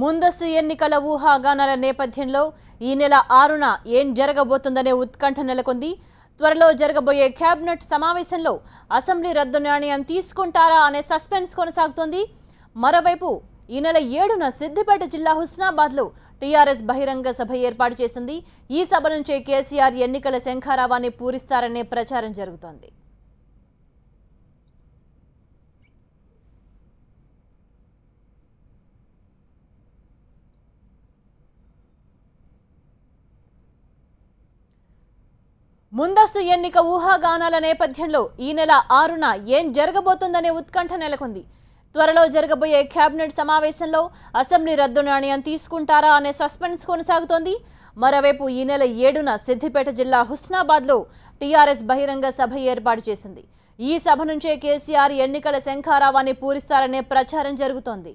ముందస్తు ఎన్నికల ఊహాగానాల నేపథ్యంలో ఈ నెల ఆరున ఏం జరగబోతుందనే ఉత్కంఠ నెలకొంది. త్వరలో జరగబోయే కేబినెట్ సమావేశంలో అసెంబ్లీ రద్దు నిర్ణయం తీసుకుంటారా అనే సస్పెన్స్ కొనసాగుతోంది. మరోవైపు ఈ నెల ఏడున సిద్దిపేట జిల్లా హుస్నాబాద్లో టీఆర్ఎస్ బహిరంగ సభ ఏర్పాటు చేసింది. ఈ సభ నుంచే కేసీఆర్ ఎన్నికల శంఖారావాన్ని పూరిస్తారనే ప్రచారం జరుగుతోంది. ముందస్తు ఎన్నిక ఊహాగానాల నేపథ్యంలో ఈ నెల ఆరున ఏం జరగబోతుందనే ఉత్కంఠ నెలకొంది. త్వరలో జరగబోయే కేబినెట్ సమావేశంలో అసెంబ్లీ రద్దు నిర్ణయం తీసుకుంటారా అనే సస్పెన్స్ కొనసాగుతోంది. మరోవైపు ఈ నెల ఏడున సిద్దిపేట జిల్లా హుస్నాబాద్లో టీఆర్ఎస్ బహిరంగ సభ ఏర్పాటు చేసింది. ఈ సభ నుంచే కేసీఆర్ ఎన్నికల శంఖారావాన్ని పూరిస్తారనే ప్రచారం జరుగుతోంది.